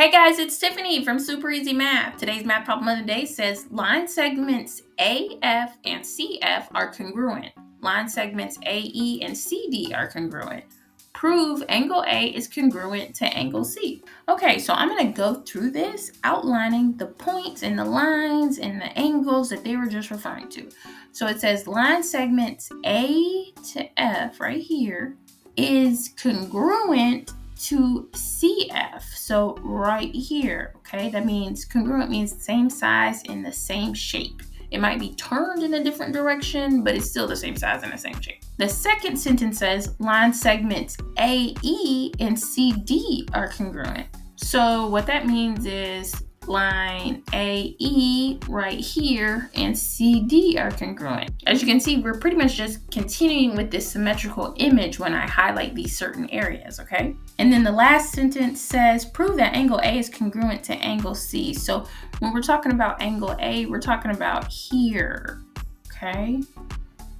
Hey guys, it's Tiffany from Super Easy Math. Today's math problem of the day says line segments AF and CF are congruent. Line segments AE and CD are congruent. Prove angle A is congruent to angle C. Okay, so I'm going to go through this outlining the points and the lines and the angles that they were just referring to. So it says line segments A to F right here is congruent to CF. So right here, okay, that means congruent means same size in the same shape. It might be turned in a different direction, but it's still the same size and the same shape. The second sentence says line segments AE and CD are congruent. So what that means is line AE right here and CD are congruent. As you can see, we're pretty much just continuing with this symmetrical image when I highlight these certain areas, okay? And then the last sentence says, prove that angle A is congruent to angle C. So when we're talking about angle A, we're talking about here, okay?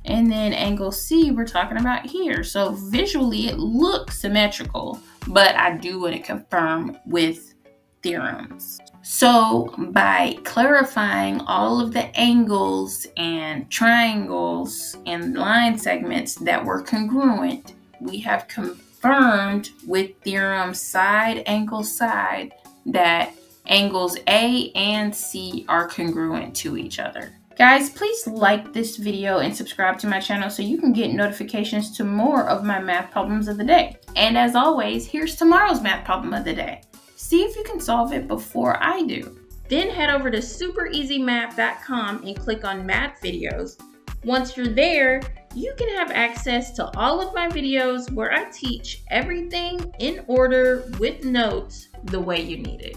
And then angle C, we're talking about here. So visually, it looks symmetrical, but I do want to confirm with theorems. So by clarifying all of the angles and triangles and line segments that were congruent, we have confirmed with theorem side angle side that angles A and C are congruent to each other. Guys, please like this video and subscribe to my channel so you can get notifications to more of my math problems of the day. And as always, here's tomorrow's math problem of the day. See if you can solve it before I do. Then head over to supereasymath.com and click on math videos. Once you're there, you can have access to all of my videos where I teach everything in order with notes the way you need it.